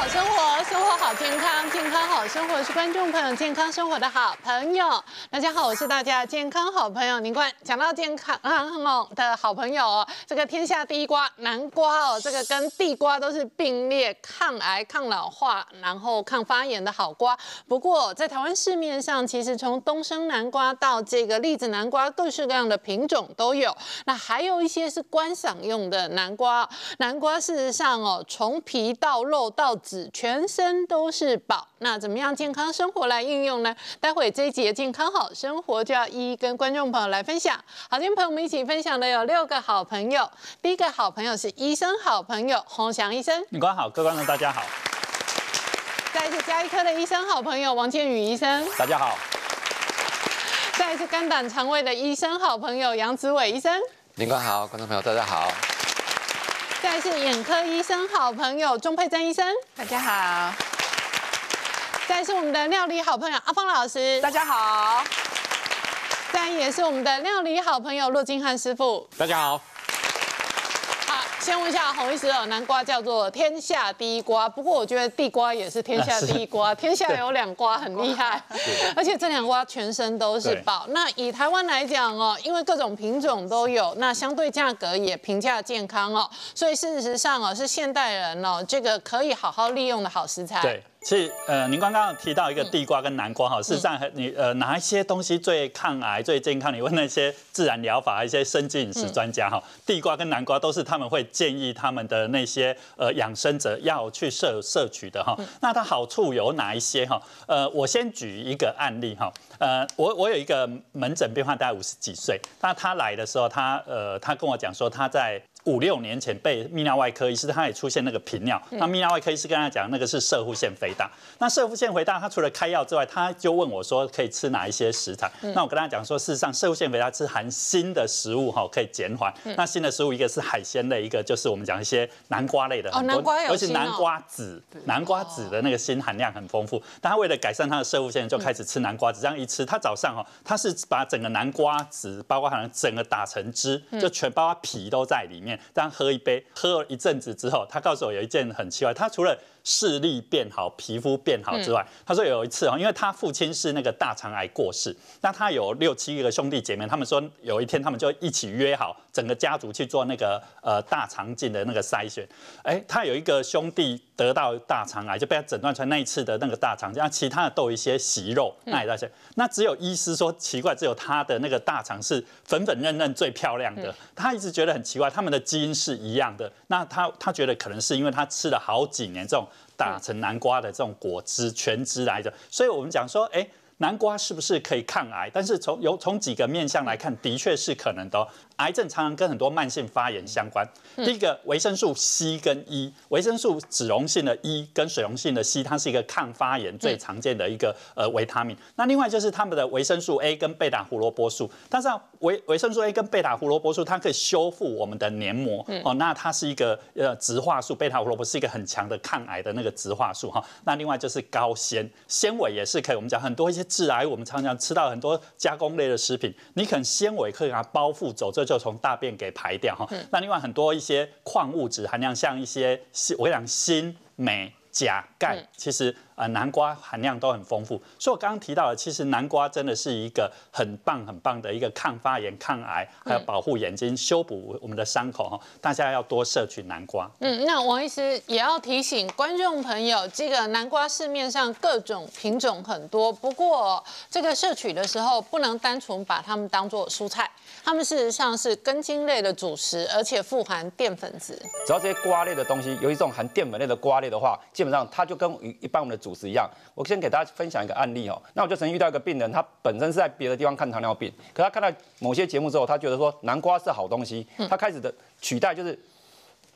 好生活，健康，健康好生活是观众朋友健康生活的好朋友。大家好，我是大家健康好朋友宁冠。讲到健康哦的好朋友哦，这个天下第一瓜南瓜哦，这个跟地瓜都是并列抗癌、抗老化，然后抗发炎的好瓜。不过在台湾市面上，其实从东升南瓜到这个栗子南瓜，各式各样的品种都有。那还有一些是观赏用的南瓜，南瓜事实上哦，从皮到肉到籽，全身都是宝。那怎么样健康生活来应用呢？待会这一节健康好生活就要一一跟观众朋友来分享。好，今天朋友们一起分享的有六个好朋友。第一个好朋友是医生好朋友洪祥医生，你官好，各位观众大家好。再一次加医科的医生好朋友王建宇医生，大家好。再一次肝胆肠胃的医生好朋友杨子伟医生，林官好，观众朋友大家好。再是眼科医生好朋友钟佩珍医生，大家好。再是我们的料理好朋友阿芳老师，大家好。再也是我们的料理好朋友骆金汉师傅，大家好。好，先问一下洪医师哦，南瓜叫做天下第一瓜，不过我觉得地瓜也是天下第一瓜，天下有两瓜很厉害，而且这两瓜全身都是宝。那以台湾来讲哦，因为各种品种都有，那相对价格也平价健康哦，所以事实上哦是现代人哦这个可以好好利用的好食材。对。是呃，您刚刚提到一个地瓜跟南瓜哈，事实上你呃哪一些东西最抗癌、最健康？你问那些自然疗法、一些生计饮食专家哈，地瓜跟南瓜都是他们会建议他们的那些呃养生者要去摄摄取的哈。那它好处有哪一些哈？呃，我先举一个案例哈。呃，我我有一个门诊病患，大概五十几岁，那他来的时候，他呃他跟我讲说他在。五六年前被泌尿外科医师，他也出现那个频尿。那泌尿外科医师跟他讲，那个是射护腺肥大。那射护腺肥大，他除了开药之外，他就问我说，可以吃哪一些食材？那我跟他讲说，事实上射护腺肥大吃含锌的食物哈，可以减缓。那锌的食物一个是海鲜类，一个就是我们讲一些南瓜类的。哦，南瓜有而且南瓜籽，南瓜籽的那个锌含量很丰富。但他为了改善他的射护腺，就开始吃南瓜籽。这样一吃，他早上哈，他是把整个南瓜籽，包括好像整个打成汁，就全包括皮都在里面，这样喝一杯。喝了一阵子之后，他告诉我有一件很奇怪，他除了视力变好、皮肤变好之外，他说有一次哦，因为他父亲是那个大肠癌过世，那他有六七个兄弟姐妹，他们说有一天他们就一起约好，整个家族去做那个呃大肠镜的那个筛选。哎，他有一个兄弟得到大肠癌，就被他诊断出来那一次的那个大肠，那其他的都有一些息肉，那也那些，那只有医师说奇怪，只有他的那个大肠是粉粉嫩嫩最漂亮的，他一直觉得很奇怪，他们的基因是一样的，那他他觉得可能是因为他吃了好几年这种。打成南瓜的这种果汁全汁来着，所以我们讲说，哎，南瓜是不是可以抗癌？但是从有从几个面向来看，的确是可能的。癌症常常跟很多慢性发炎相关。第一个，维生素 C 跟 E，维生素脂溶性的 E 跟水溶性的 C，它是一个抗发炎最常见的一个呃维他命。那另外就是他们的维生素 A 跟贝塔胡萝卜素，但是维维生素 A 跟贝塔胡萝卜素，它可以修复我们的黏膜哦。那它是一个呃植化素，贝塔胡萝卜是一个很强的抗癌的那个植化素哈。那另外就是高纤，纤维也是可以。我们讲很多一些致癌，我们常常吃到很多加工类的食品，你可能纤维可以给它包覆走，这就从大便给排掉哈。那另外很多一些矿物质含量，像一些锌我跟你讲锌、镁、钾、钙，其实。啊，南瓜含量都很丰富，所以我刚刚提到了，其实南瓜真的是一个很棒很棒的一个抗发炎、抗癌，还有保护眼睛、修补我们的伤口哈。大家要多摄取南瓜。嗯，那王医师也要提醒观众朋友，这个南瓜市面上各种品种很多，不过这个摄取的时候不能单纯把它们当做蔬菜，它们事实上是根茎类的主食，而且富含淀粉质。只要这些瓜类的东西，有一种含淀粉类的瓜类的话，基本上它就跟一般我们的主主食一样，我先给大家分享一个案例哦。那我就曾经遇到一个病人，他本身是在别的地方看糖尿病，可他看到某些节目之后，他觉得说南瓜是好东西，他开始的取代就是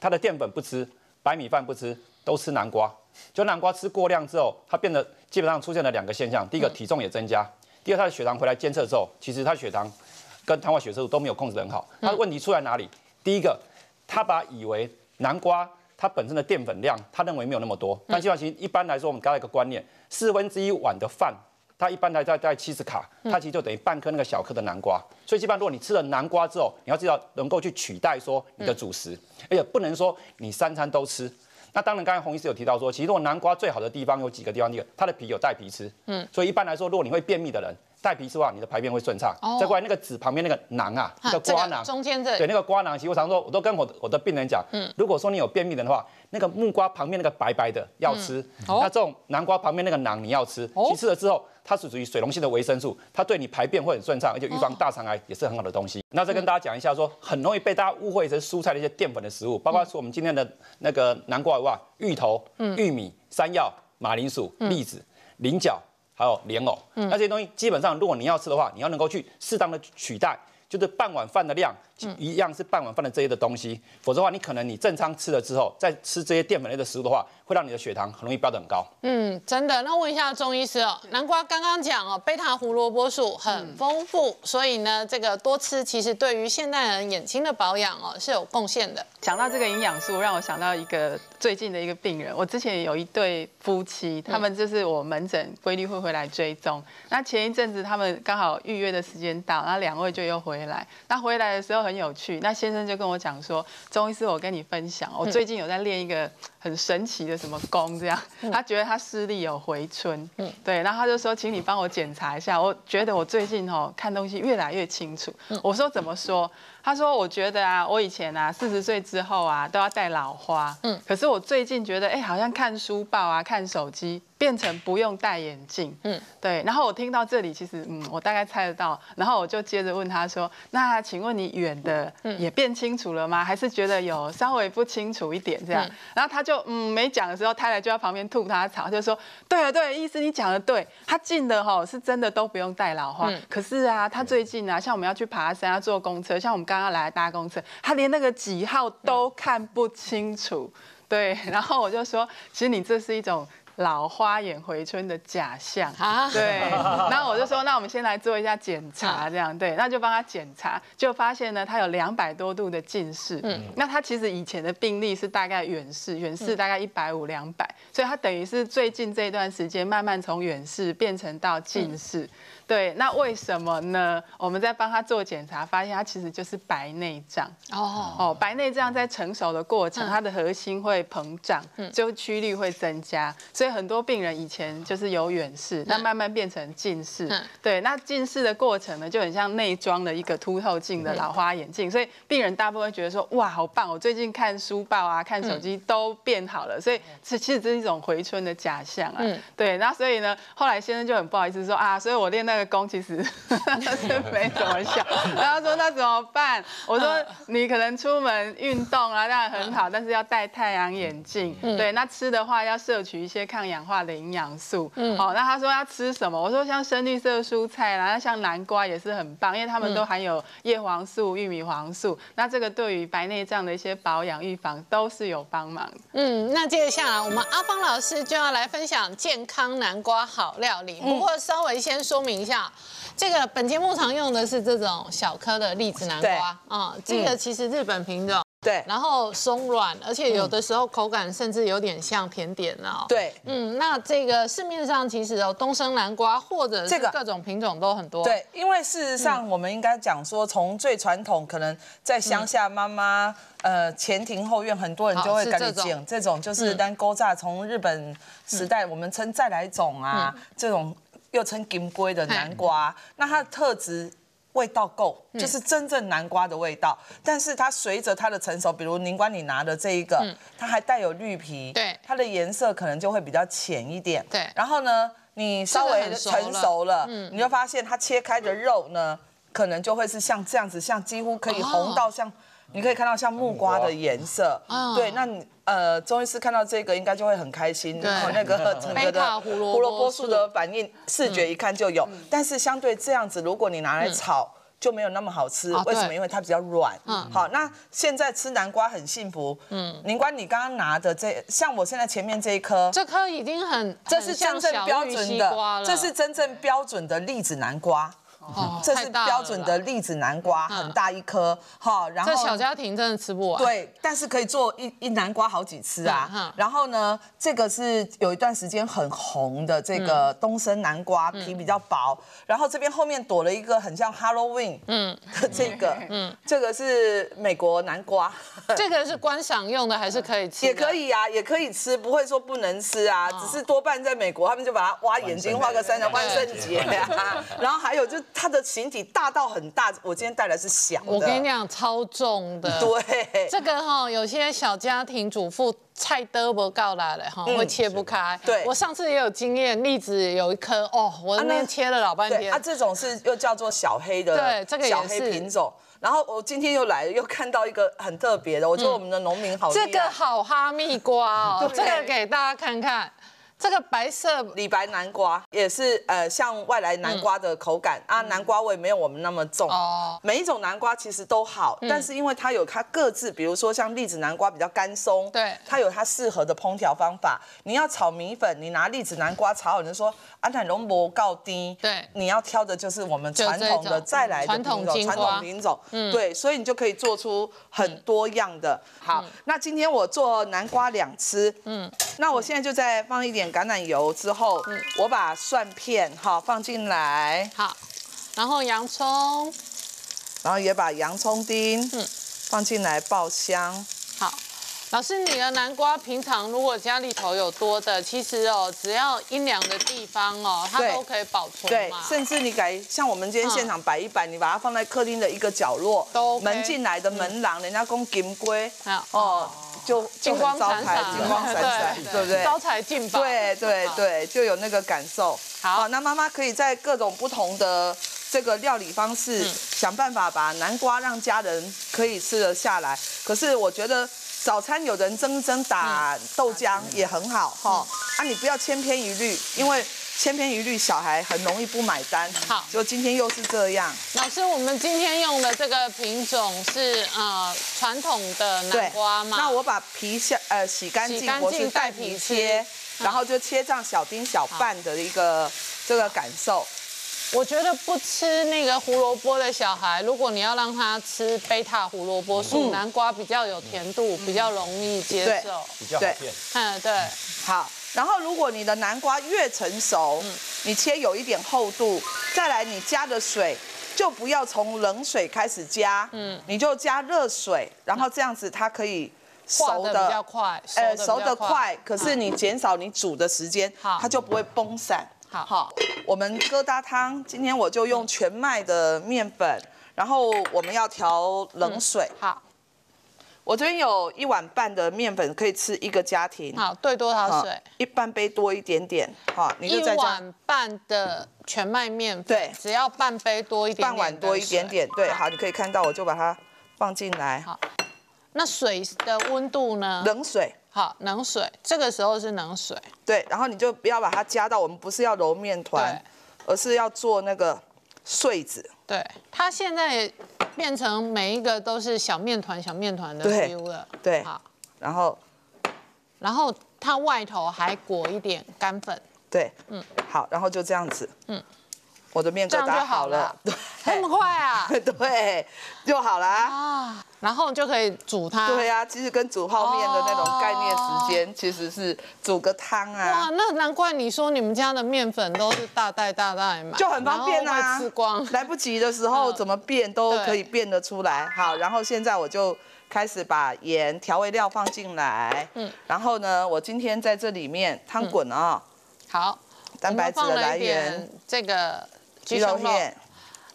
他的淀粉不吃，白米饭不吃，都吃南瓜。就南瓜吃过量之后，他变得基本上出现了两个现象：第一个体重也增加，第二他的血糖回来监测之后，其实他血糖跟糖化血色素都没有控制很好。他的问题出在哪里？第一个，他把以为南瓜。它本身的淀粉量，他认为没有那么多。但计算其实一般来说，我们给他一个观念：四分之一碗的饭，它一般来在在七十卡，它其实就等于半颗那个小颗的南瓜。所以基本上，如果你吃了南瓜之后，你要知道能够去取代说你的主食，而且不能说你三餐都吃。那当然，刚才洪医师有提到说，其实如果南瓜最好的地方有几个地方，第一个它的皮有带皮吃，嗯，所以一般来说，如果你会便秘的人，带皮吃的话，你的排便会顺畅。哦。再过来那个籽旁边那个囊啊，那个这个瓜囊，中间这对，那个瓜囊，其实我常说，我都跟我的我的病人讲，嗯，如果说你有便秘的话，那个木瓜旁边那个白白的要吃，哦那这种南瓜旁边那个囊你要吃，哦。其吃了之后，它是属于水溶性的维生素，它对你排便会很顺畅，而且预防大肠癌也是很好的东西。那再跟大家讲一下说，很容易被大家误会成蔬菜的一些淀粉的食物，包括说我们今天的那个南瓜以外，芋头、玉米、山药、马铃薯、栗子、菱角。还有莲藕，那这些东西基本上，如果你要吃的话，你要能够去适当的取代，就是半碗饭的量，一样是半碗饭的这些的东西，否则的话，你可能你正常吃了之后，再吃这些淀粉类的食物的话，会让你的血糖很容易飙得很高。嗯，真的。那问一下钟医师哦，南瓜刚刚讲哦，贝塔胡萝卜素很丰富，所以呢，这个多吃其实对于现代人眼睛的保养哦是有贡献的。讲到这个营养素，让我想到一个最近的一个病人。我之前有一对夫妻，他们就是我门诊规律会回来追踪。那前一阵子他们刚好预约的时间到，那两位就又回来。那回来的时候很有趣，那先生就跟我讲说：“钟医师，我跟你分享，我最近有在练一个很神奇的什么功，这样。他觉得他视力有回春，嗯对，然后他就说，请你帮我检查一下。我觉得我最近哦看东西越来越清楚。我说怎么说？他说：“我觉得啊，我以前啊，四十岁之后啊，都要戴老花。嗯，可是我最近觉得，哎，好像看书报啊，看手机，变成不用戴眼镜。嗯，对。然后我听到这里，其实嗯，我大概猜得到。然后我就接着问他说：，那请问你远的也变清楚了吗？还是觉得有稍微不清楚一点这样？然后他就嗯没讲的时候，太太就在旁边吐他槽，就说：对啊对了，医师你讲的对，他近的哈是真的都不用戴老花。可是啊，他最近啊，像我们要去爬山，要坐公车，像我们刚刚刚来搭公车，他连那个几号都看不清楚。对，然后我就说，其实你这是一种老花眼回春的假象。啊对，然后我就说，那我们先来做一下检查，这样对，那就帮他检查，就发现呢，他有两百多度的近视。嗯，那他其实以前的病例是大概远视，远视大概一百五两百，所以他等于是最近这一段时间慢慢从远视变成到近视。对，那为什么呢？我们在帮他做检查，发现他其实就是白内障。哦，哦，白内障在成熟的过程，它的核心会膨胀，就曲率会增加，所以很多病人以前就是有远视，那慢慢变成近视。对，那近视的过程呢，就很像内装的一个凸透镜的老花眼镜，所以病人大部分会觉得说，哇，好棒！我最近看书报啊，看手机都变好了，所以这其实这是一种回春的假象啊。对，那所以呢，后来先生就很不好意思说啊，所以我练那个功其实 是没怎么效。然后他说那怎么办？我说你可能出门运动啊，当然很好，但是要戴太阳眼镜。对，那吃的话要摄取一些抗氧化的营养素。嗯，好，那他说要吃什么？我说像深绿色蔬菜啦，那像南瓜也是很棒，因为它们都含有叶黄素、玉米黄素。那这个对于白内障的一些保养预防都是有帮忙。嗯，那接下来我们阿芳老师就要来分享健康南瓜好料理。不过稍微先说明一下，这个本节目常用的是这种小颗的栗子南瓜啊，这个其实日本品种。对然后松软，而且有的时候口感甚至有点像甜点哦。，对嗯，那这个市面上其实有东升南瓜或者是这个各种品种都很多。，对，因为事实上我们应该讲说，从最传统，可能在乡下妈妈。呃，前庭后院很多人就会赶紧剪，这种就是单勾炸，从日本时代我们称再来种啊，这种又称金龟的南瓜，那它的特质味道够，就是真正南瓜的味道。但是它随着它的成熟，比如宁官你拿的这一个，它还带有绿皮，对。它的颜色可能就会比较浅一点。对。然后呢，你稍微成熟了成熟了，你就发现它切开的肉呢，可能就会是像这样子，像几乎可以红到像。你可以看到像木瓜的颜色，哦对，那你呃，中医师看到这个应该就会很开心，然后那个整个的胡萝卜素素的反应，视觉一看就有。但是相对这样子，如果你拿来炒，就没有那么好吃哦。为什么？因为它比较软。嗯好，那现在吃南瓜很幸福。嗯，宁官，你刚刚拿的这，像我现在前面这一颗，这颗已经很，这是真正标准的，了这是真正标准的栗子南瓜。哦这是标准的栗子南瓜，嗯很大一颗，哈，然这后小家庭真的吃不完。，对，但是可以做一一南瓜好几次啊。然后呢，这个是有一段时间很红的这个嗯东升南瓜，皮比较薄。然后这边后面躲了一个很像 Halloween 嗯，的这个，嗯，这个是美国南瓜。这个是观赏用的还是可以吃？也可。以啊，也可以吃，不会说不能吃啊。哦只是多半在美国，他们就把它挖眼睛，画个三角万圣节啊。然后还有就是它的形体大到很大，我今天带来是小的。我跟你讲，超重的。。对，这个哈、有些小家庭主妇菜都不够来了哈，嗯会切不开。对我上次也有经验，栗子有一颗哦，我那边切了老半天。对啊，这种是又叫做小黑的，对这个也小黑是品种。然后我今天又来了，又看到一个很特别的，我觉得我们的农民好。这个好哈密瓜哦，这个给大家看看，这个白色李白南瓜也是呃像外来南瓜的口感、啊，南瓜味没有我们那么重。嗯哦，每一种南瓜其实都好，但是因为它有它各自，比如说像栗子南瓜比较干松，对。它有它适合的烹调方法。你要炒米粉，你拿栗子南瓜炒，有人说安坦龙博告低，对。你要挑的就是我们传统的再来的品种传统品种，对，所以你就可以做出很多样的。好，那今天我做南瓜两吃，嗯，那我现在就再放一点橄榄油之后，我把蒜片哈放进来，好，然后洋葱然后也把洋葱丁嗯放进来爆香。好。老师，你的南瓜平常如果家里头有多的，其实哦，只要阴凉的地方哦，它都可以保存对，。甚至你改像我们今天现场摆一摆，你把它放在客厅的一个角落，都门进来的门廊，人家供金龟好哦，就就金光招财，闪闪，金光闪闪，对不对？招财进宝。对对对，就有那个感受。好那妈妈可以在各种不同的这个料理方式，嗯想办法把南瓜让家人可以吃得下来。可是我觉得早餐有人蒸蒸打豆浆也很好哈。啊，你不要千篇一律，因为千篇一律小孩很容易不买单。好就今天又是这样。老师，我们今天用的这个品种是呃传统的南瓜嘛？那我把皮下呃洗干净，洗干净我是带带皮皮切，然后就切这样小丁小瓣的一个这个感受。我觉得不吃那个胡萝卜的小孩，如果你要让他吃贝塔胡萝卜素，嗯南瓜比较有甜度，比较容易接受。比较好对骗。嗯，对，好，然后如果你的南瓜越成熟，你切有一点厚度，再来你加的水就不要从冷水开始加，嗯，你就加热水，然后这样子它可以熟的比较快，呃，熟的快，可是你减少你煮的时间好，它就不会崩散。好。我们疙瘩汤今天我就用全麦的面粉，然后我们要调冷水。好，我这边有一碗半的面粉，可以吃一个家庭。好，兑多少水？一半杯多一点点，好，你就一再加。碗半的全麦面粉，对。只要半杯多一点点半碗多一点点，对，好，你可以看到，我就把它放进来，好。那水的温度呢？冷水，好，冷水，这个时候是冷水。对，然后你就不要把它加到，我们不是要揉面团，而是要做那个穗子，对，它现在也变成每一个都是小面团、小面团的 feel 了。对好，然后然后它外头还裹一点干粉，对，嗯，好，然后就这样子，嗯，我的面疙这样就瘩好好了对，。那么快啊！对，就好了。啊，然后就可以煮它。对啊，其实跟煮泡面的那种概念时间，其实是煮个汤啊哇啊，，那难怪你说你们家的面粉都是大袋大袋买，就很方便啊吃光。来不及的时候嗯怎么变都可以变得出来。好，然后现在我就开始把盐调味料放进来，嗯嗯，然后呢，我今天在这里面汤滚啊，好，蛋白质的来源点，这个鸡胸肉。片。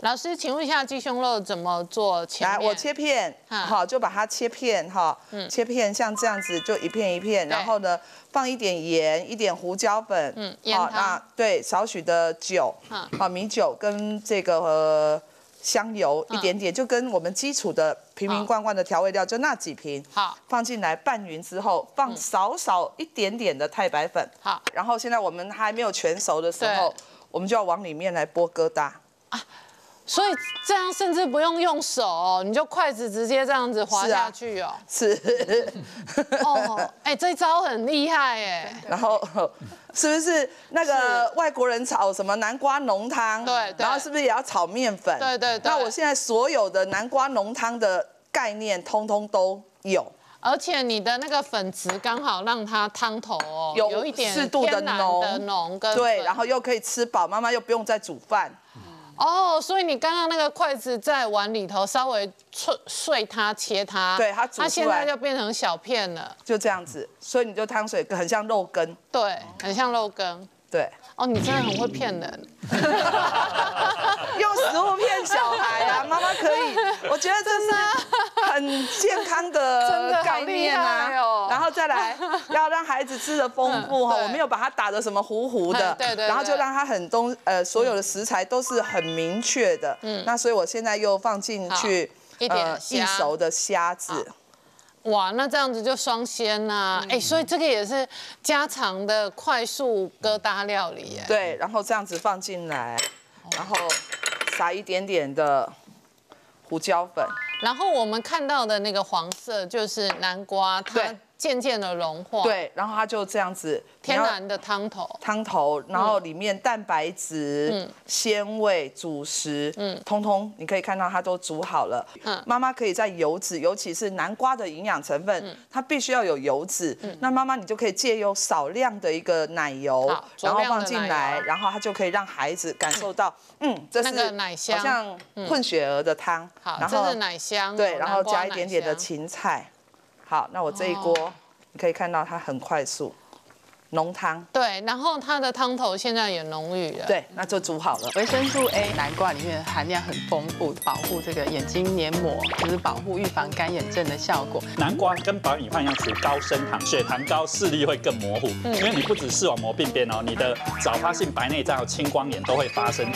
老师，请问一下鸡胸肉怎么做前来，我切片，嗯好，就把它切片哈，切片像这样子，就一片一片，然后呢，放一点盐，一点胡椒粉，嗯腌汤。那对少许的酒，嗯好，米酒跟这个呃香油嗯一点点，就跟我们基础的瓶瓶罐罐的调味料就那几瓶，好。放进来拌匀之后，放少少一点点的太白粉，好，然后现在我们还没有全熟的时候，我们就要往里面来剥疙瘩，所以这样甚至不用用手哦，你就筷子直接这样子滑下去哦。是，哦，哎，这招很厉害哎。然后是不是那个外国人炒什么南瓜浓汤？对对然后是不是也要炒面粉？对对对那我现在所有的南瓜浓汤的概念，通通都有。而且你的那个粉质刚好让它汤头哦有有一点适度的浓的浓跟对，然后又可以吃饱，妈妈又不用再煮饭。哦，所以你刚刚那个筷子在碗里头稍微碎碎它切它，对它煮它现在就变成小片了，就这样子，所以你就汤水很像肉羹，对，很像肉羹。对，哦，你真的很会骗人。用食物骗小孩啊，妈妈可以，我觉得这是很健康的概念啊。然后再来要让孩子吃的丰富哈，嗯我没有把它打的什么糊糊的嗯，对对对然后就让它很东呃所有的食材都是很明确的，嗯，那所以我现在又放进去好一点易虾熟的虾子，哇，那这样子就双鲜呐、哎、所以这个也是家常的快速疙瘩料理耶。对，然后这样子放进来，然后撒一点点的胡椒粉。然后我们看到的那个黄色就是南瓜，它对渐渐的融化，，对，然后它就这样子，天然的汤头。汤头，然后里面蛋白质、鲜味、主食，嗯，通通你可以看到它都煮好了。嗯妈妈可以在油脂，尤其是南瓜的营养成分，它必须要有油脂。嗯那妈妈你就可以借由少量的一个奶油好，然后放进奶来，然后它就可以让孩子感受到，嗯，这是奶香好像混血儿的汤。好，然后这是奶香，对，然后加一点点的芹菜。好，那我这一锅，哦你可以看到它很快速，浓汤。对，然后它的汤头现在也浓郁了。，对，那就煮好了。维生素 A 南瓜里面含量很丰富，保护这个眼睛黏膜，就是保护预防干眼症的效果。南瓜跟白米饭一样，属于高升糖，血糖高，视力会更模糊。嗯因为你不止视网膜病变哦，你的早发性白内障、青光眼都会发生。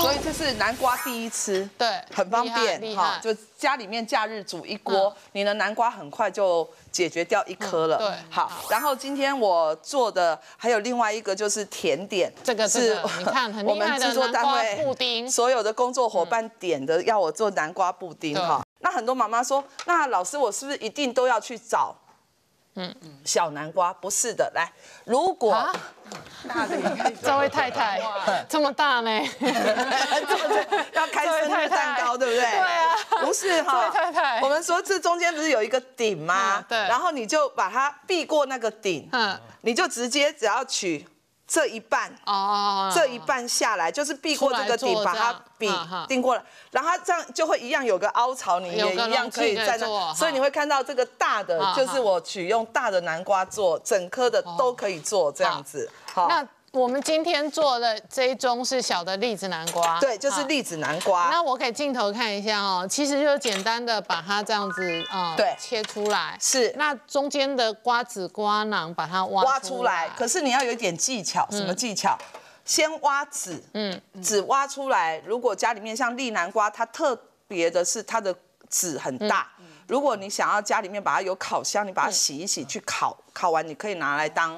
所以这是南瓜第一吃，对很方便哈就家里面假日煮一锅嗯，你的南瓜很快就解决掉一颗了。嗯对好好。然后今天我做的还有另外一个就是甜点，这个这个你看很厉害的 我们制作单位布丁所有的工作伙伴点的要我做南瓜布丁对哈。那很多妈妈说，那老师我是不是一定都要去找？嗯，小南瓜不是的，来，如果啊，这位太太这么大呢？要开生日蛋糕，对不对？对啊不是哈太太，我们说这中间不是有一个顶吗嗯？对然后你就把它避过那个顶，嗯，你就直接只要取这一半。哦，这一半下来就是避过这个顶，出来做把它比定过来，然后它这样就会一样有个凹槽，你也一样可以在那，所以你会看到这个大的，就是我取用大的南瓜做，整颗的都可以做这样子。好，那我们今天做的这一盅是小的栗子南瓜，对，就是栗子南瓜。那我给镜头看一下哦，其实就简单的把它这样子啊、呃对切出来。是那中间的瓜子瓜囊把它挖挖出出来，可是你要有一点技巧，什么技巧？先挖籽，嗯籽挖出来。如果家里面像栗南瓜，它特别的是它的籽很大。如果你想要家里面把它有烤箱，你把它洗一洗去烤，烤完你可以拿来当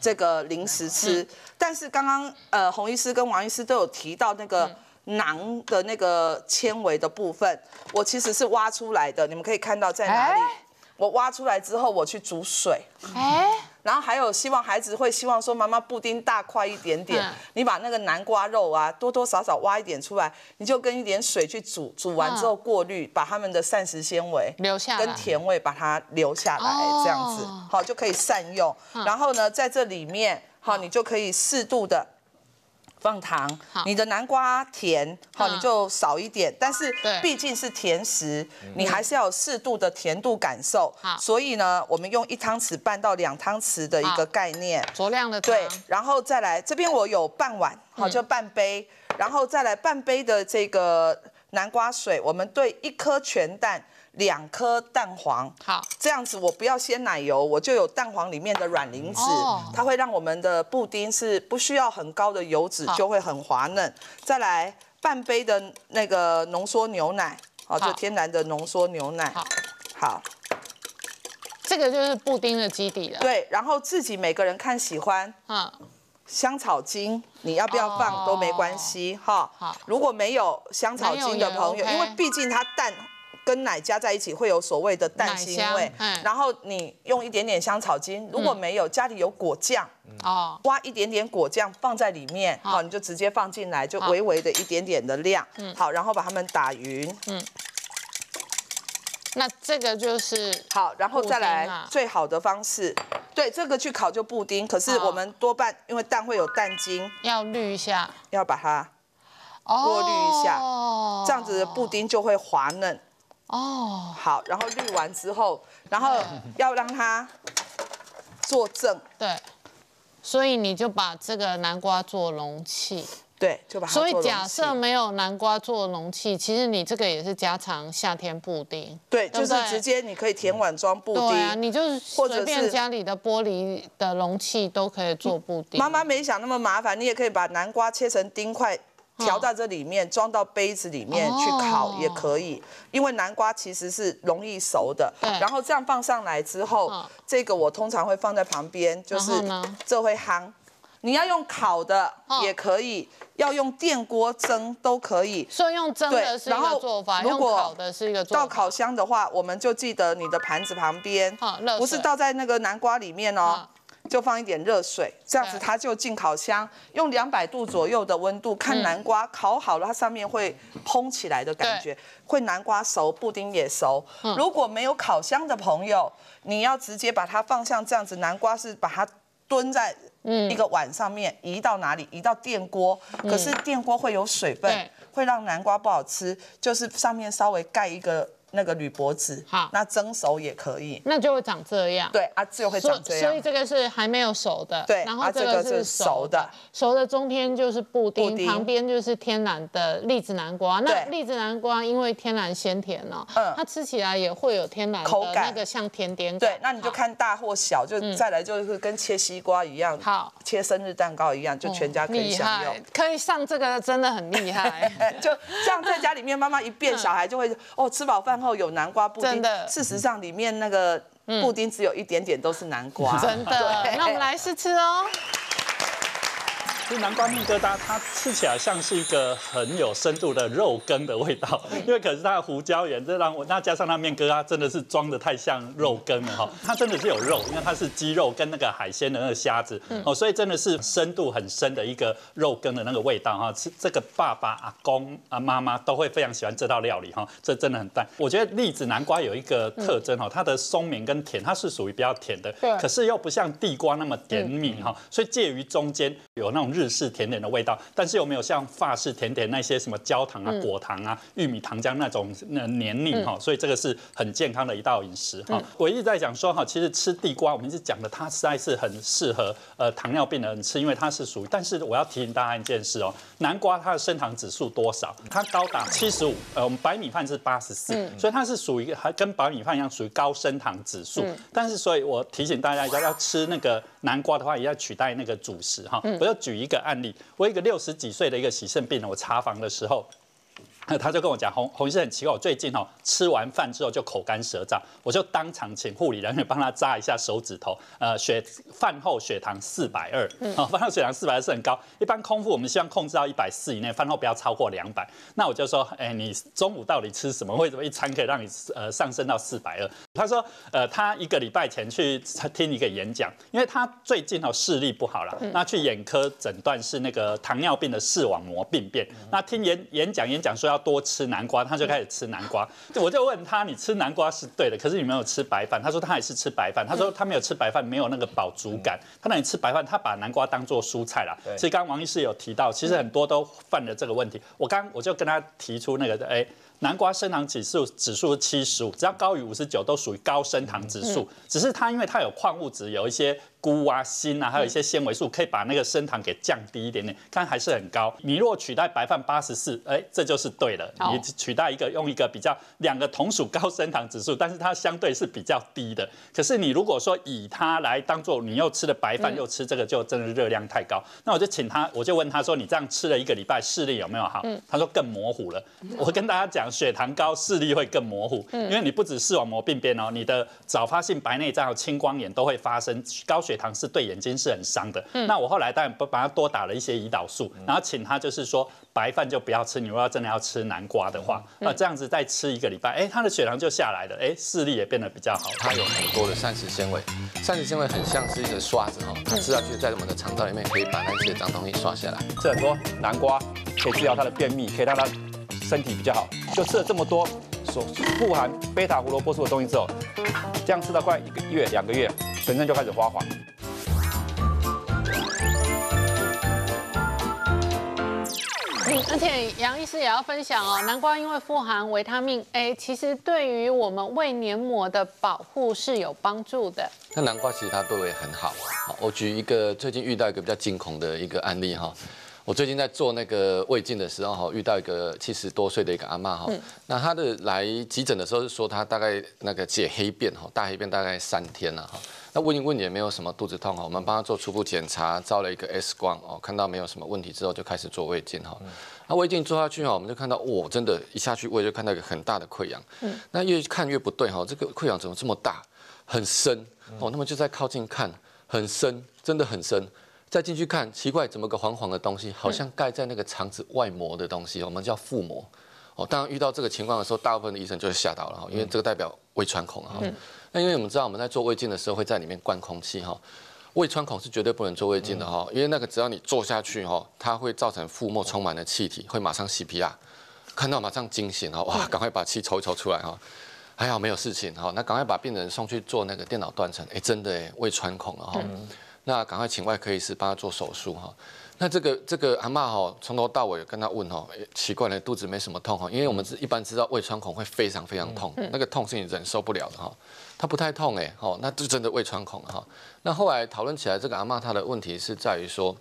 这个零食吃。但是刚刚呃洪医师跟王医师都有提到那个。囊的那个纤维的部分，我其实是挖出来的，你们可以看到在哪里。哎我挖出来之后，我去煮水，哎，然后还有希望孩子会希望说妈妈布丁大块一点点，嗯。你把那个南瓜肉啊多多少少挖一点出来，你就跟一点水去煮，煮完之后过滤，把它们的膳食纤维留下跟甜味把它留下来，哦这样子好就可以善用。然后呢，在这里面好你就可以适度的。放糖，你的南瓜甜，好嗯。你就少一点，但是对。毕竟是甜食，你还是要有适度的甜度感受好。所以呢，我们用一汤匙半到两汤匙的一好。个概念，酌量的糖，对，然后再来这边我有半碗，好就半杯，然后再来半杯的这个南瓜水，我们兑一颗全蛋，两颗蛋黄。好，这样子我不要鲜奶油，我就有蛋黄里面的软磷脂，哦它会让我们的布丁是不需要很高的油脂，就会很滑嫩。再来半杯的那个浓缩牛奶，好，就天然的浓缩牛奶。好，好，这个就是布丁的基底了。，对，然后自己每个人看喜欢，嗯，香草精，你要不要放都没关系哈。好如果没有香草精的朋友，因为毕竟它蛋跟奶加在一起会有所谓的蛋腥味嗯，然后你用一点点香草精，如果没有家里有果酱，哦，挖一点点果酱放在里面，好。好，你就直接放进来，就微微的一点点的量，好，然后把它们打匀，那这个就是好，然后再来啊。最好的方式，对，这个去烤就布丁，可是我们多半因为蛋会有蛋精，要滤一下，要把它哦。过滤一下这样子的布丁就会滑嫩。哦，好，然后滤完之后，然后要让它做正，对，所以你就把这个南瓜做容器。对，就把它所以假设没有南瓜做容器，其实你这个也是加长夏天布丁。对，对对就是直接你可以填碗装布对啊，丁。你就是或者随便是家里的玻璃的容器都可以做布丁。妈妈没想那么麻烦，你也可以把南瓜切成丁块。调到这里面，装到杯子里面去烤哦也可以，因为南瓜其实是容易熟的。对然后这样放上来之后嗯，这个我通常会放在旁边，就是这会夯。你要用烤的哦也可以，要用电锅蒸都可以。所以用蒸的是一个做法，用如果烤的是一个做法。倒烤箱的话，我们就记得你的盘子旁边不是倒在那个南瓜里面哦嗯，就放一点热水，这样子它就进烤箱，用两百度左右的温度看南瓜烤好了，它上面会蓬起来的感觉，会南瓜熟，布丁也熟。嗯如果没有烤箱的朋友，你要直接把它放像这样子，南瓜是把它蹲在。嗯一个碗上面移到哪里？移到电锅，可是电锅会有水分对，会让南瓜不好吃，就是上面稍微盖一个那个铝箔纸，好那蒸熟也可以。那就会长这样。对啊，就会长这样。所以这个是还没有熟的，对然后啊这个是熟熟的，熟的中间就是布丁，布丁旁边就是天然的栗子南瓜。那对栗子南瓜因为天然鲜甜哦，嗯它吃起来也会有天然口感的那个像甜点感。对，那你就看大或小，就再来就是跟切西瓜一样，好切生日蛋糕一样，就全家可以享用害。，可以上这个真的很厉害。哎，就这样在家里面，妈妈一变，小孩就会哦，吃饱饭后有南瓜布丁。的嗯事实上里面那个布丁只有一点点都是南瓜。真的，那我们来试吃哦。其实南瓜蜜疙瘩它吃起来像是一个很有深度的肉羹的味道，因为可是它的胡椒盐，这让我那加上那面疙瘩真的是装的太像肉羹了哈。它真的是有肉，因为它是鸡肉跟那个海鲜的那个虾子哦，所以真的是深度很深的一个肉羹的那个味道哈。吃这个爸爸、阿公、啊妈妈都会非常喜欢这道料理哈，这真的很赞。我觉得栗子南瓜有一个特征哈，它的松绵跟甜，它是属于比较甜的，对可是又不像地瓜那么甜蜜哈，所以介于中间有那种日式甜点的味道，但是又没有像法式甜点那些什么焦糖啊、果糖啊、玉米糖浆那种那黏腻哈，所以这个是很健康的一道饮食哈。我一直在讲说哈，其实吃地瓜，我们一直讲的它实在是很适合呃糖尿病的人吃，因为它是属于，但是我要提醒大家一件事哦，南瓜它的升糖指数多少？它高达七十五，呃，我们白米饭是八十四，所以它是属于还跟白米饭一样属于高升糖指数。但是所以我提醒大家，要要吃那个南瓜的话，也要取代那个主食哈。我就举一一个案例，我一个六十几岁的一个喜肾病人，我查房的时候。那他就跟我讲，洪洪医生很奇怪，我最近哦吃完饭之后就口干舌燥，我就当场请护理人员帮他扎一下手指头，呃血饭后血糖四百二，啊饭后血糖四百二是很高，一般空腹我们希望控制到一百四以内，饭后不要超过两百。那我就说，哎，你中午到底吃什么？为什么一餐可以让你呃上升到四百二？他说，呃，他一个礼拜前去听一个演讲，因为他最近哦视力不好了，那去眼科诊断是那个糖尿病的视网膜病变，那听演演讲演讲说要多吃南瓜，他就开始吃南瓜。我就问他，你吃南瓜是对的，可是你没有吃白饭。他说他也是吃白饭，他说他没有吃白饭，没有那个饱足感。他让你吃白饭，他把南瓜当做蔬菜啦。对所以刚刚王医师有提到，其实很多都犯了这个问题。我刚我就跟他提出那个，哎。南瓜升糖指数指数七十五，只要高于五十九都属于高升糖指数。只是它因为它有矿物质，有一些钴啊、锌啊，还有一些纤维素，可以把那个升糖给降低一点点，但还是很高。你如果取代白饭八十四，哎，这就是对了。你取代一个用一个比较两个同属高升糖指数，但是它相对是比较低的。可是你如果说以它来当做你又吃了白饭又吃这个，就真的热量太高。那我就请他，我就问他说，你这样吃了一个礼拜，视力有没有好？他说更模糊了。我跟大家讲，血糖高视力会更模糊，因为你不止视网膜病变哦，你的早发性白内障、青光眼都会发生。高血糖是对眼睛是很伤的。那我后来当然不把他多打了一些胰岛素，然后请他就是说白饭就不要吃，你如果要真的要吃南瓜的话，那这样子再吃一个礼拜，哎，他的血糖就下来了，哎，视力也变得比较好。它有很多的膳食纤维，膳食纤维很像是一个刷子哈，它吃下去在我们的肠道里面可以把那些脏东西刷下来。吃很多南瓜可以治疗他的便秘，可以让他身体比较好。就吃了这么多所富含贝塔胡萝卜素的东西之后，这样吃到快一个月、两个月，全身就开始发黄。嗯，而且杨医师也要分享哦，南瓜因为富含维他命 A，其实对于我们胃黏膜的保护是有帮助的。那南瓜其实它对胃很好。好，我举一个最近遇到一个比较惊恐的一个案例哈。我最近在做那个胃镜的时候哈，遇到一个七十多岁的一个阿妈哈。那她的来急诊的时候是说她大概那个解黑便哈，大黑便大概三天了哈。那问一问也没有什么肚子痛哈，我们帮她做初步检查，照了一个 X 光哦，看到没有什么问题之后就开始做胃镜哈。那胃镜做下去哈，我们就看到哇，真的，一下去胃就看到一个很大的溃疡。那越看越不对哈，这个溃疡怎么这么大，很深哦？那么就在靠近看，很深，真的很深。再进去看，奇怪，怎么个黄黄的东西，好像盖在那个肠子外膜的东西，我们叫腹膜。哦，当然遇到这个情况的时候，大部分的医生就会吓到了哈，因为这个代表胃穿孔哈。那因为我们知道我们在做胃镜的时候会在里面灌空气哈，胃穿孔是绝对不能做胃镜的哈，因为那个只要你做下去哈，它会造成腹膜充满了气体，会马上 CPR，看到马上惊醒哈，哇，赶快把气抽一抽出来哈，还好没有事情哈，那赶快把病人送去做那个电脑断层，哎，真的哎，胃穿孔了哈。那赶快请外科医师帮他做手术哈。那这个这个阿妈哈，从头到尾跟他问哈，奇怪了，肚子没什么痛哈，因为我们是一般知道胃穿孔会非常非常痛，那个痛是你忍受不了的哈。他不太痛哎，哦，那就真的胃穿孔哈。那后来讨论起来，这个阿妈她的问题是在于说，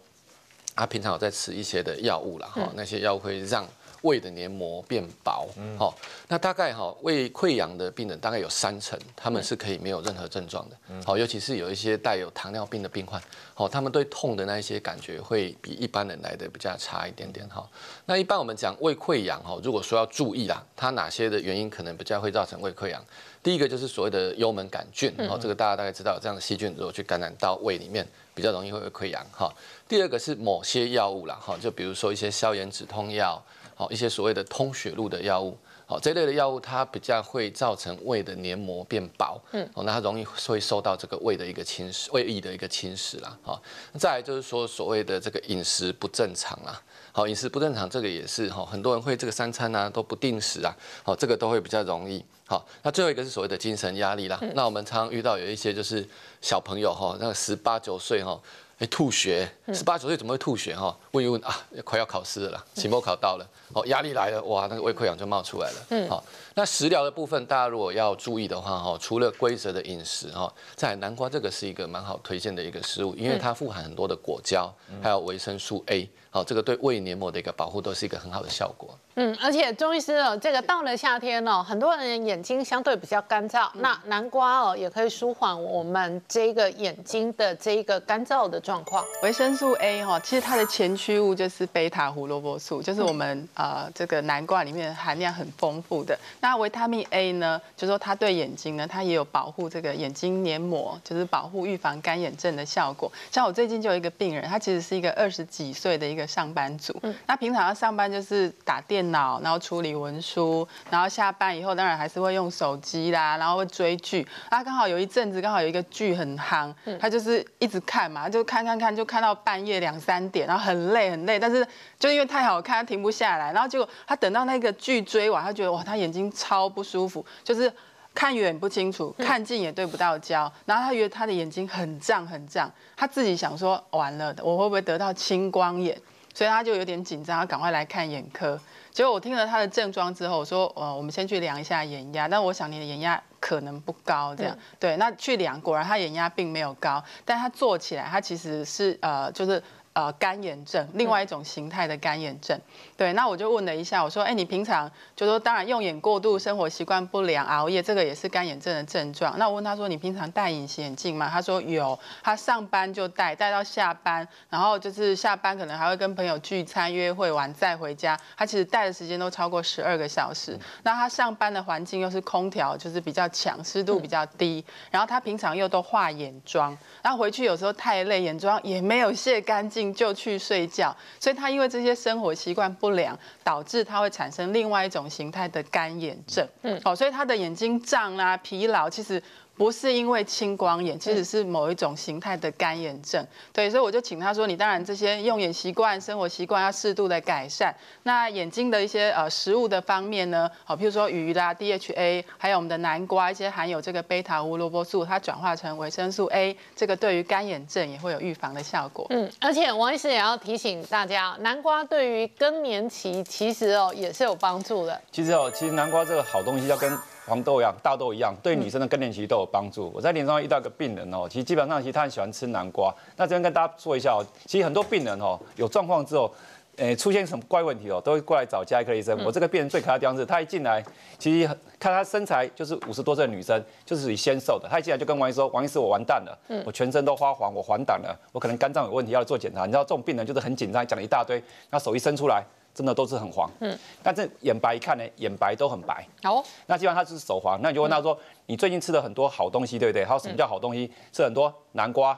她平常有在吃一些的药物了哈，那些药会让。胃的黏膜变薄，好，那大概哈胃溃疡的病人大概有三成，他们是可以没有任何症状的，好，尤其是有一些带有糖尿病的病患，好，他们对痛的那一些感觉会比一般人来的比较差一点点，哈。那一般我们讲胃溃疡，哈，如果说要注意啦，它哪些的原因可能比较会造成胃溃疡？第一个就是所谓的幽门杆菌，哦，这个大家大概知道，这样的细菌如果去感染到胃里面，比较容易会溃疡，哈。第二个是某些药物啦，哈，就比如说一些消炎止痛药。好，一些所谓的通血路的药物，好这类的药物，它比较会造成胃的黏膜变薄，嗯，哦，那它容易会受到这个胃的一个侵蚀，胃液的一个侵蚀啦，好，再来就是说所谓的这个饮食不正常啦，好，饮食不正常这个也是哈，很多人会这个三餐啊都不定时啊，好，这个都会比较容易，好，那最后一个是所谓的精神压力啦，那我们常常遇到有一些就是小朋友哈，那个十八九岁哈。哎，吐血，十八九岁怎么会吐血哈？问一问啊，快要考试了，期末考到了，哦，压力来了，哇，那个胃溃疡就冒出来了。嗯，好，那食疗的部分，大家如果要注意的话哈，除了规则的饮食哈，在南瓜这个是一个蛮好推荐的一个食物，因为它富含很多的果胶，还有维生素 A，好，这个对胃黏膜的一个保护都是一个很好的效果。嗯，而且中医师哦，这个到了夏天哦，很多人眼睛相对比较干燥，那南瓜哦也可以舒缓我们这个眼睛的这一个干燥的状况。维生素 A 哈，其实它的前驱物就是贝塔胡萝卜素，就是我们呃这个南瓜里面含量很丰富的。那维他命 A 呢，就是说它对眼睛呢，它也有保护这个眼睛黏膜，就是保护预防干眼症的效果。像我最近就有一个病人，他其实是一个二十几岁的一个上班族，嗯那平常要上班就是打电。脑，然后处理文书，然后下班以后当然还是会用手机啦，然后会追剧。他刚好有一阵子刚好有一个剧很夯，他就是一直看嘛，就看看看，就看到半夜两三点，然后很累很累，但是就因为太好看，他停不下来。然后结果他等到那个剧追完，他觉得哇，他眼睛超不舒服，就是看远不清楚，看近也对不到焦。然后他觉得他的眼睛很胀很胀，他自己想说完了，我会不会得到青光眼？所以他就有点紧张，他赶快来看眼科。结果我听了他的症状之后，我说，呃，我们先去量一下眼压。但我想你的眼压可能不高，这样对。那去量，果然他眼压并没有高，但他坐起来，他其实是呃，就是。呃干眼症，另外一种形态的干眼症。对，那我就问了一下，我说，哎，你平常就说，当然用眼过度、生活习惯不良、熬夜，这个也是干眼症的症状。那我问他说，你平常戴隐形眼镜吗？他说有，他上班就戴，戴到下班，然后就是下班可能还会跟朋友聚餐、约会完再回家，他其实戴的时间都超过十二个小时。那他上班的环境又是空调，就是比较强，湿度比较低，然后他平常又都化眼妆，然后回去有时候太累，眼妆也没有卸干净就去睡觉，所以他因为这些生活习惯不良，导致他会产生另外一种形态的干眼症。嗯，哦，所以他的眼睛胀啊、疲劳，其实。不是因为青光眼，其实是某一种形态的干眼症。对，所以我就请他说，你当然这些用眼习惯、生活习惯要适度的改善。那眼睛的一些呃食物的方面呢，好，譬如说鱼啦、DHA，还有我们的南瓜一些含有这个贝塔胡萝卜素，它转化成维生素 A，这个对于干眼症也会有预防的效果。嗯，而且王医师也要提醒大家，南瓜对于更年期其实哦也是有帮助的。其实哦，其实南瓜这个好东西要跟黄豆一样，大豆一样，对女生的更年期都有帮助。我在临床上遇到一个病人哦，其实基本上其实他很喜欢吃南瓜。那这边跟大家说一下哦，其实很多病人哦有状况之后，诶出现什么怪问题哦，都会过来找加医科医生。我这个病人最可爱的地方是，他一进来，其实看他身材就是五十多岁的女生，就是属于纤瘦的。他一进来就跟王医说：“王医师，我完蛋了，我全身都发黄，我黄疸了，我可能肝脏有问题要做检查。”你知道这种病人就是很紧张，讲了一大堆，那手一伸出来。真的都是很黄，嗯，但是眼白一看呢，眼白都很白，哦，那基本上他是手黄，那你就问他说，你最近吃了很多好东西，对不对？他说什么叫好东西？吃很多南瓜、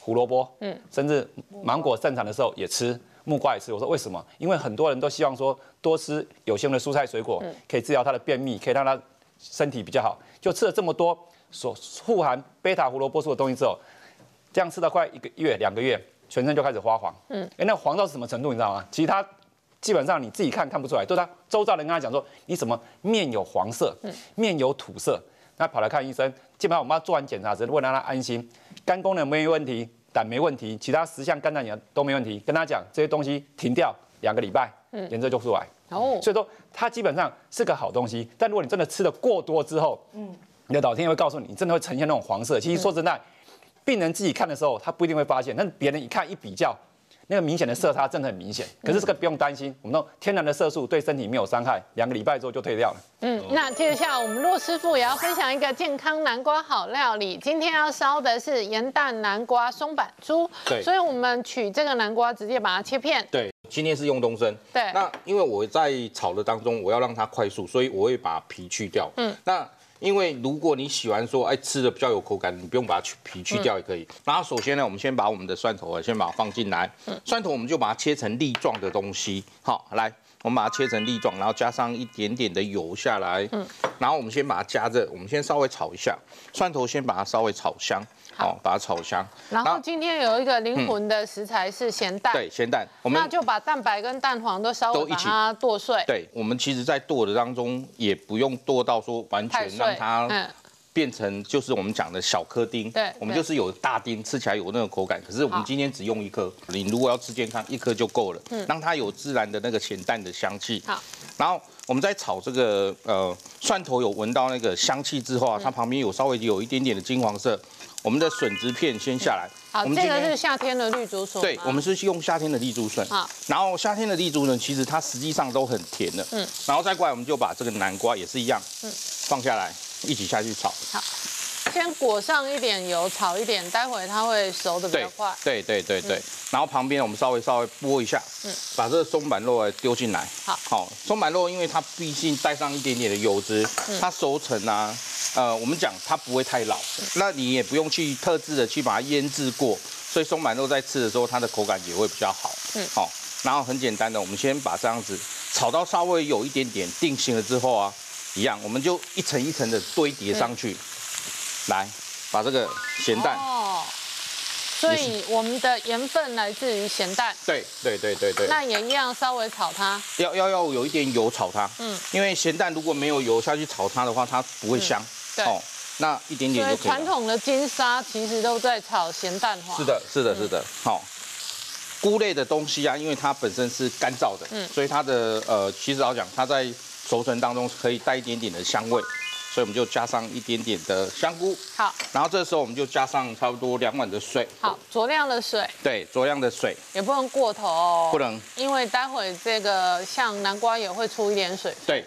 胡萝卜，嗯，甚至芒果盛产的时候也吃，木瓜也吃。我说为什么？因为很多人都希望说多吃有限的蔬菜水果，可以治疗他的便秘，可以让他身体比较好。就吃了这么多所富含贝塔胡萝卜素的东西之后，这样吃了快一个月、两个月，全身就开始发黄，嗯，哎，那黄到什么程度？你知道吗？其他。基本上你自己看看不出来，都他周遭人跟他讲说，你什么面有黄色，面有土色，那跑来看医生，基本上我们要做完检查之后，为了让他安心，肝功能没问题，胆没问题，其他十项肝胆炎都没问题，跟他讲这些东西停掉两个礼拜，颜色就出来。哦，所以说它基本上是个好东西，但如果你真的吃的过多之后，嗯，你的老天爷会告诉你，你真的会呈现那种黄色。其实说真的，病人自己看的时候，他不一定会发现，但是别人一看一比较。那个明显的色差真的很明显，可是这个不用担心，我们用天然的色素对身体没有伤害，两个礼拜之后就退掉了。嗯，那接下来我们骆师傅也要分享一个健康南瓜好料理，今天要烧的是盐蛋南瓜松板猪。对，所以我们取这个南瓜直接把它切片。对，今天是用东升。对，那因为我在炒的当中，我要让它快速，所以我会把皮去掉。嗯，那。因为如果你喜欢说，哎，吃的比较有口感，你不用把它去皮去掉也可以。然后首先呢，我们先把我们的蒜头啊，先把它放进来。蒜头我们就把它切成粒状的东西。好，来，我们把它切成粒状，然后加上一点点的油下来。嗯。然后我们先把它加热，我们先稍微炒一下，蒜头先把它稍微炒香。好，把它炒香。然后今天有一个灵魂的食材是咸蛋。对，咸蛋。我们那就把蛋白跟蛋黄都稍微把它剁碎。对，我们其实在剁的当中也不用剁到说完全让它变成就是我们讲的小颗丁。对，我们就是有大丁，吃起来有那个口感。可是我们今天只用一颗，你如果要吃健康，一颗就够了。嗯，让它有自然的那个咸蛋的香气。好，然后我们在炒这个呃蒜头有闻到那个香气之后啊，它旁边有稍微有一点点的金黄色。我们的笋子片先下来。好，这个是夏天的绿竹笋。对，我们是用夏天的绿竹笋。好，然后夏天的绿竹笋其实它实际上都很甜的。嗯，然后再过来，我们就把这个南瓜也是一样，嗯，放下来一起下去炒。好。先裹上一点油，炒一点，待会它会熟的比较快。对对对对，然后旁边我们稍微稍微拨一下，嗯，把这个松板肉丢进来。好，好，松板肉因为它毕竟带上一点点的油脂，它熟成啊，呃，我们讲它不会太老，那你也不用去特制的去把它腌制过，所以松板肉在吃的时候它的口感也会比较好。嗯，好，然后很简单的，我们先把这样子炒到稍微有一点点定型了之后啊，一样，我们就一层一层的堆叠上去。来，把这个咸蛋哦，所以我们的盐分来自于咸蛋。对对对对对。那也一样，稍微炒它。要要要有一点油炒它。嗯。因为咸蛋如果没有油下去炒它的话，它不会香。对。哦，那一点点就可以。传统的金沙其实都在炒咸蛋黄。是的，是的，是的。好，菇类的东西啊，因为它本身是干燥的，嗯，所以它的呃，其实老讲，它在熟成当中可以带一点点的香味。所以我们就加上一点点的香菇，好，然后这时候我们就加上差不多两碗的水，好，酌量的水。对，酌量的水，也不能过头。哦，不能，因为待会这个像南瓜也会出一点水。对。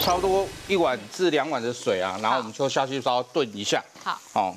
差不多一碗至两碗的水啊，然后我们就下去稍微炖一下。好，哦，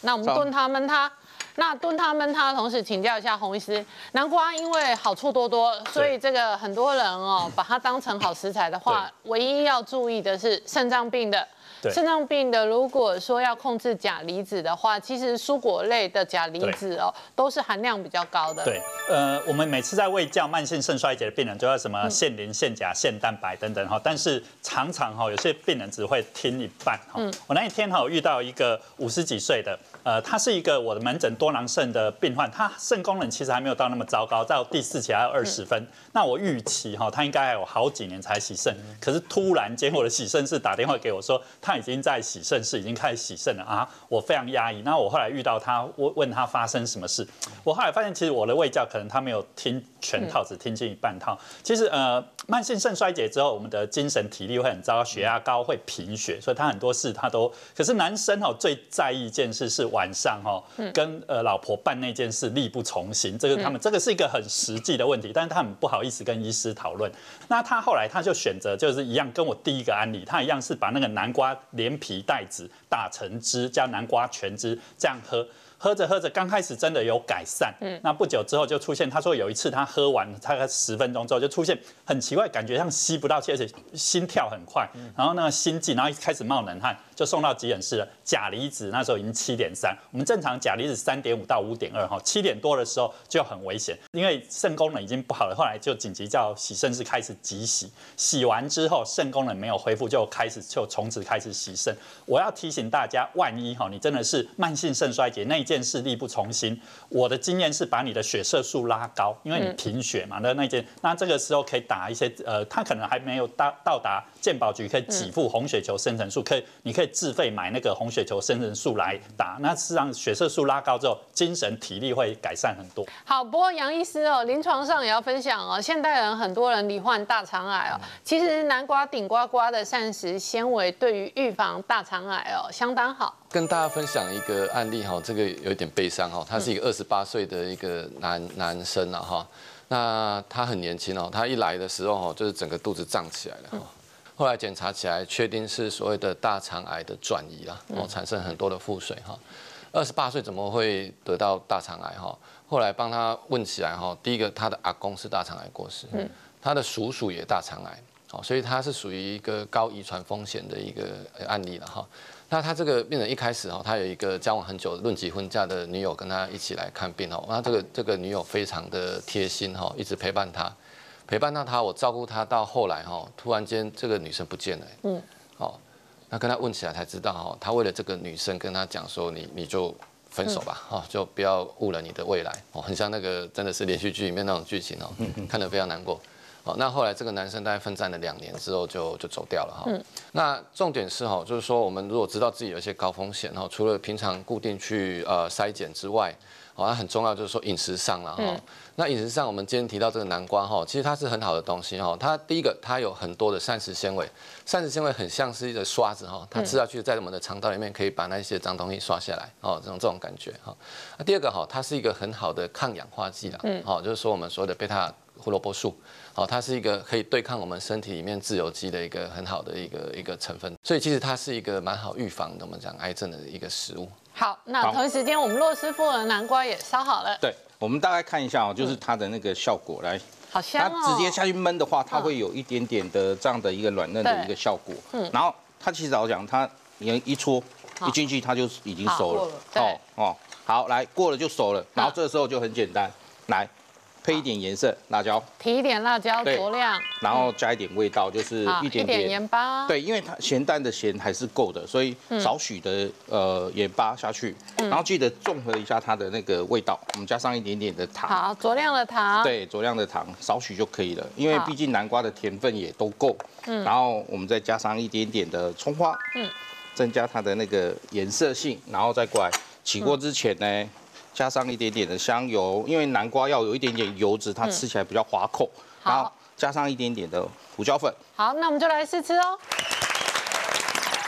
那我们炖它焖它。那炖它焖它，同时请教一下洪医师，南瓜因为好处多多，所以这个很多人哦，把它当成好食材的话，唯一要注意的是肾脏病的。肾脏病的，如果说要控制钾离子的话，其实蔬果类的钾离子哦，都是含量比较高的。对，呃，我们每次在喂教慢性肾衰竭的病人，就要什么限磷、限钾、限蛋白等等哈，但是常常哈，有些病人只会听一半哈。我那一天哈遇到一个五十几岁的，呃，他是一个我的门诊多囊肾的病患，他肾功能其实还没有到那么糟糕，到第四期还有二十分。那我预期哈，他应该还有好几年才洗肾，可是突然间我的洗肾室打电话给我说。他已经在洗肾室，已经开始洗肾了啊！我非常压抑。那我后来遇到他，问问他发生什么事。我后来发现，其实我的胃教可能他没有听全套，只听进一半套。其实呃，慢性肾衰竭之后，我们的精神体力会很糟，血压高，会贫血，所以他很多事他都。可是男生哦，最在意一件事是晚上哈，跟呃老婆办那件事力不从心。这个他们这个是一个很实际的问题，但是他们不好意思跟医师讨论。那他后来他就选择就是一样，跟我第一个案例，他一样是把那个南瓜。连皮带籽打成汁，加南瓜全汁，这样喝。喝着喝着，刚开始真的有改善，嗯，那不久之后就出现，他说有一次他喝完大概十分钟之后，就出现很奇怪，感觉像吸不到气，而且心跳很快，然后那个心悸，然后一开始冒冷汗，就送到急诊室了。钾离子那时候已经七点三，我们正常钾离子三点五到五点二哈，七点多的时候就很危险，因为肾功能已经不好了。后来就紧急叫洗肾室开始急洗，洗完之后肾功能没有恢复，就开始就从此开始洗肾。我要提醒大家，万一哈你真的是慢性肾衰竭那。件事力不从心，我的经验是把你的血色素拉高，因为你贫血嘛。那那件，那这个时候可以打一些，呃，他可能还没有到到达健保局可以给付红血球生成素，可以你可以自费买那个红血球生成素来打。那事实上血色素拉高之后，精神体力会改善很多。好，不过杨医师哦，临床上也要分享哦，现代人很多人罹患大肠癌哦，其实南瓜顶呱呱的膳食纤维对于预防大肠癌哦相当好。跟大家分享一个案例哈，这个有点悲伤哈，他是一个二十八岁的一个男男生啊哈，那他很年轻哦，他一来的时候哈，就是整个肚子胀起来了哈，后来检查起来确定是所谓的大肠癌的转移啦，哦，产生很多的腹水哈，二十八岁怎么会得到大肠癌哈？后来帮他问起来哈，第一个他的阿公是大肠癌过世，他的叔叔也大肠癌，好，所以他是属于一个高遗传风险的一个案例了哈。那他这个病人一开始哈，他有一个交往很久、论及婚嫁的女友跟他一起来看病哦。那这个这个女友非常的贴心哈，一直陪伴他，陪伴到他，我照顾他到后来哈，突然间这个女生不见了。嗯。好，那跟他问起来才知道哈，他为了这个女生跟他讲说，你你就分手吧，哈，就不要误了你的未来哦，很像那个真的是连续剧里面那种剧情哦，看得非常难过。那后来这个男生大概奋战了两年之后就就走掉了哈。那重点是哈，就是说我们如果知道自己有一些高风险哈，除了平常固定去呃筛检之外，哦，那很重要就是说饮食上了哈。那饮食上我们今天提到这个南瓜哈，其实它是很好的东西哈。它第一个它有很多的膳食纤维，膳食纤维很像是一个刷子哈，它吃下去在我们的肠道里面可以把那些脏东西刷下来哦，这种这种感觉哈。那第二个哈，它是一个很好的抗氧化剂啦，好，就是说我们所谓的贝塔胡萝卜素。哦，它是一个可以对抗我们身体里面自由基的一个很好的一个一个成分，所以其实它是一个蛮好预防的，我们讲癌症的一个食物。好，那同一时间我们洛师傅的南瓜也烧好了。对，我们大概看一下哦，就是它的那个效果来。好香哦。它直接下去焖的话，它会有一点点的这样的一个软嫩的一个效果。嗯。然后它其实老讲，它你一搓一进去，它就已经熟了。哦哦，好，来过了就熟了。然后这个时候就很简单，来。配一点颜色，辣椒，提一点辣椒，酌量，然后加一点味道，就是一点点。盐巴，对，因为它咸蛋的咸还是够的，所以少许的呃盐巴下去，然后记得综合一下它的那个味道，我们加上一点点的糖，好，酌量的糖，对，酌量的糖，少许就可以了，因为毕竟南瓜的甜分也都够，嗯，然后我们再加上一点点的葱花，嗯，增加它的那个颜色性，然后再过来起锅之前呢。加上一点点的香油，因为南瓜要有一点点油脂，它吃起来比较滑口。好然后加上一点点的胡椒粉，好，那我们就来试吃哦。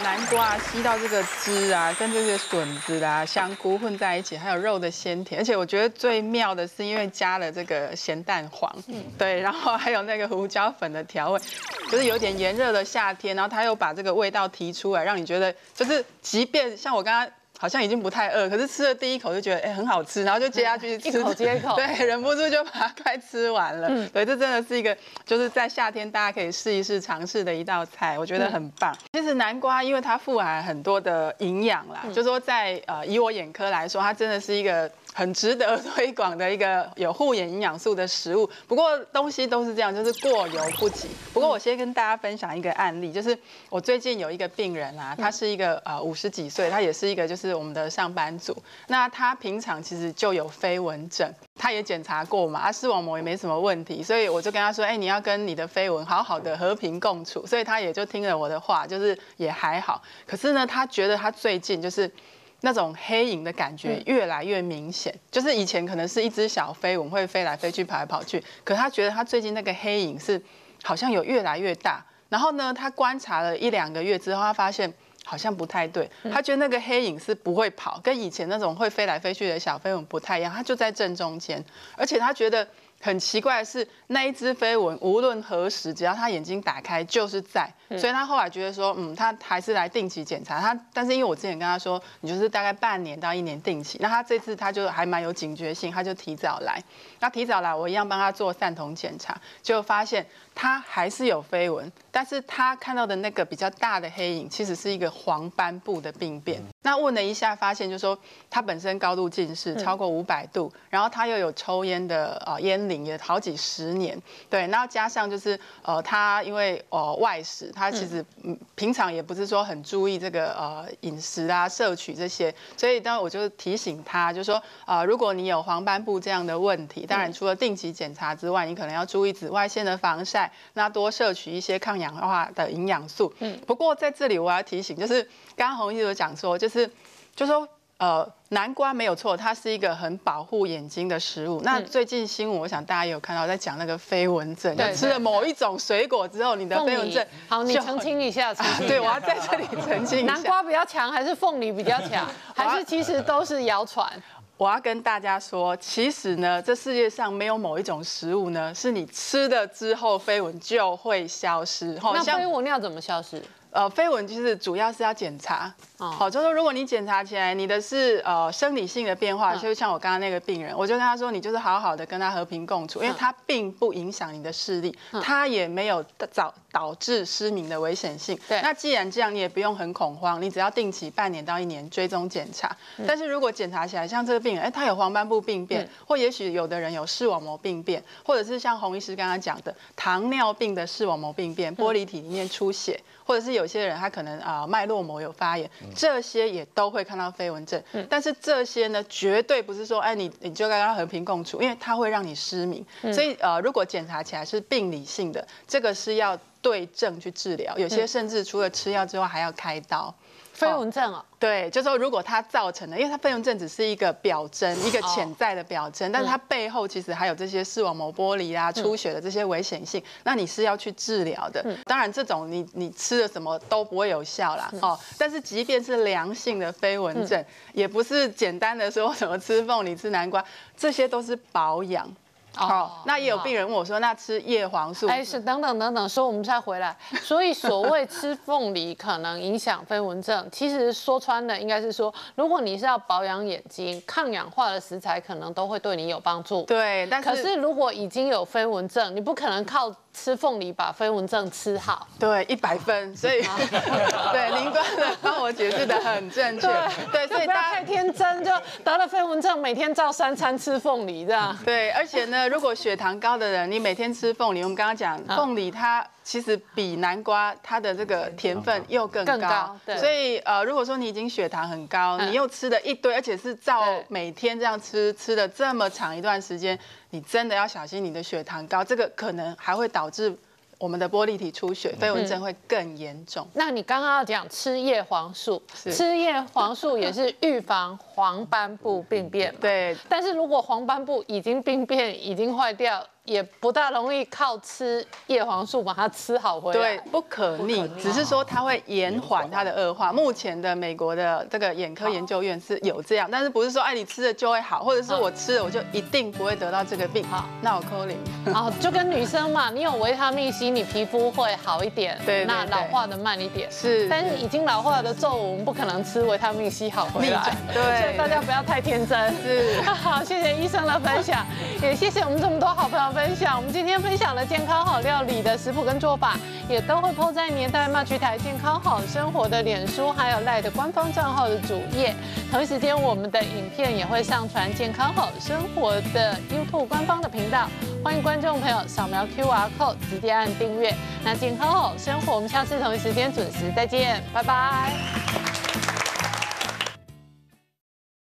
南瓜吸到这个汁啊，跟这些笋子啊、香菇混在一起，还有肉的鲜甜，而且我觉得最妙的是，因为加了这个咸蛋黄，对，然后还有那个胡椒粉的调味，就是有点炎热的夏天，然后它又把这个味道提出来，让你觉得就是，即便像我刚刚。好像已经不太饿，可是吃了第一口就觉得哎、很好吃，然后就接下去吃，一口接一口对，忍不住就把它快吃完了。对，这真的是一个就是在夏天大家可以试一试尝试的一道菜，我觉得很棒。其实南瓜因为它富含很多的营养啦，就说在呃以我眼科来说，它真的是一个。很值得推广的一个有护眼营养素的食物，不过东西都是这样，就是过犹不及。不过我先跟大家分享一个案例，就是我最近有一个病人啊，他是一个呃五十几岁，他也是一个就是我们的上班族。那他平常其实就有飞蚊症，他也检查过嘛，啊视网膜也没什么问题，所以我就跟他说，哎，你要跟你的飞蚊好好的和平共处，所以他也就听了我的话，就是也还好。可是呢，他觉得他最近就是。那种黑影的感觉越来越明显，就是以前可能是一只小飞蚊会飞来飞去、跑来跑去，可他觉得他最近那个黑影是好像有越来越大。然后呢，他观察了一两个月之后，他发现好像不太对，他觉得那个黑影是不会跑，跟以前那种会飞来飞去的小飞蚊不太一样，它就在正中间，而且他觉得。很奇怪的是，那一只飞蚊无论何时，只要他眼睛打开就是在，所以他后来觉得说，嗯，他还是来定期检查他。但是因为我之前跟他说，你就是大概半年到一年定期，那他这次他就还蛮有警觉性，他就提早来。那提早来，我一样帮他做散瞳检查，就发现他还是有飞蚊，但是他看到的那个比较大的黑影，其实是一个黄斑部的病变。那问了一下，发现就说他本身高度近视超过五百度，然后他又有抽烟的啊烟龄也好几十年，对，然后加上就是呃他因为呃外食，他其实嗯平常也不是说很注意这个呃饮食啊摄取这些，所以当我就提醒他，就说呃如果你有黄斑部这样的问题，当然除了定期检查之外，你可能要注意紫外线的防晒，那多摄取一些抗氧化的营养素。嗯，不过在这里我要提醒，就是刚刚洪医有讲说，就是就说。呃，南瓜没有错，它是一个很保护眼睛的食物。那最近新闻，我想大家有看到在讲那个飞蚊症，吃了某一种水果之后，你的飞蚊症，好，你澄清一下，澄清一下对，我要在这里澄清一下。南瓜比较强还是凤梨比较强，还是其实都是谣传？我要跟大家说，其实呢，这世界上没有某一种食物呢，是你吃了之后飞蚊就会消失。好那飞蚊要怎么消失？呃，飞蚊就是主要是要检查，哦。好、就是说如果你检查起来你的是呃生理性的变化，嗯。就像我刚刚那个病人，我就跟他说，你就是好好的跟他和平共处，因为他并不影响你的视力，他也没有导导致失明的危险性。对。那既然这样，你也不用很恐慌，你只要定期半年到一年追踪检查。嗯。但是如果检查起来像这个病人，哎，他有黄斑部病变，或也许有的人有视网膜病变，或者是像洪医师刚刚讲的糖尿病的视网膜病变，玻璃体里面出血，或者是有些人他可能啊、脉络膜有发炎，这些也都会看到飞蚊症。但是这些呢，绝对不是说哎你你就跟他和平共处，因为它会让你失明。所以呃，如果检查起来是病理性的，这个是要对症去治疗，有些甚至除了吃药之外还要开刀。飞蚊症哦，对，就说如果它造成的，因为它飞蚊症只是一个表征，一个潜在的表征，但是它背后其实还有这些视网膜剥离啊、出血的这些危险性，那你是要去治疗的。当然，这种你你吃了什么都不会有效啦，哦。但是即便是良性的飞蚊症，也不是简单的说什么吃凤梨、吃南瓜，这些都是保养。好，那也有病人问我说，那吃叶黄素？哎，是等等等等，所以我们再回来。所以所谓吃凤梨可能影响飞蚊症，其实说穿了应该是说，如果你是要保养眼睛，抗氧化的食材可能都会对你有帮助。对，但可是如果已经有飞蚊症，你不可能靠吃凤梨把飞蚊症吃好。对，一百分，所以 对林官呢帮我解释的很正确，对，所以不要大家。太天真，就得了飞蚊症，每天照三餐吃凤梨这样。对，而且呢，如果血糖高的人，你每天吃凤梨，我们刚刚讲凤梨它其实比南瓜它的这个甜分又更高，更高对所以呃，如果说你已经血糖很高，嗯你又吃了一堆，而且是照每天这样吃，吃了这么长一段时间，你真的要小心你的血糖高，这个可能还会导致。我们的玻璃体出血，飞蚊症会更严重。那你刚刚要讲吃叶黄素，是吃叶黄素也是预防黄斑部病变嘛。对，但是如果黄斑部已经病变、已经坏掉，也不大容易靠吃叶黄素把它吃好回来。对，不可逆，只是说它会延缓它的恶化。目前的美国的这个眼科研究院是有这样，但是不是说哎你吃了就会好，或者是我吃了我就一定不会得到这个病。好那我扣零。哦，就跟女生嘛，你有维他命 C，你皮肤会好一点，对那老化的慢一点。是但是已经老化的皱纹不可能吃维他命 C 好回来 对所以 大家不要太天真。是 好，谢谢医生的分享，也谢谢我们这么多好朋友分享。我们今天分享了健康好料理的食谱跟做法，也都会 PO 在年代骂趣台健康好生活的脸书，还有赖的官方账号的主页。同一时间，我们的影片也会上传健康好生活的 YouTube 官方的频道，欢迎观众朋友扫描 QR code 直接按订阅。那健康好生活，我们下次同一时间准时再见，拜拜。